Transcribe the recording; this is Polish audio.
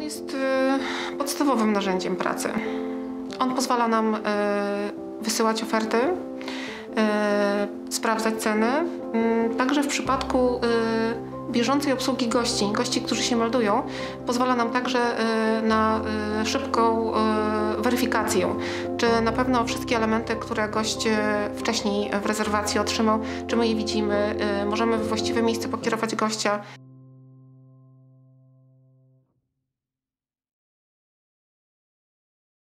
On jest e, podstawowym narzędziem pracy. On pozwala nam e, wysyłać oferty, e, sprawdzać ceny. Mm, także w przypadku bieżącej obsługi gości, gości, którzy się meldują, pozwala nam także na szybką weryfikację, czy na pewno wszystkie elementy, które gość wcześniej w rezerwacji otrzymał, czy my je widzimy, możemy w właściwe miejsce pokierować gościa.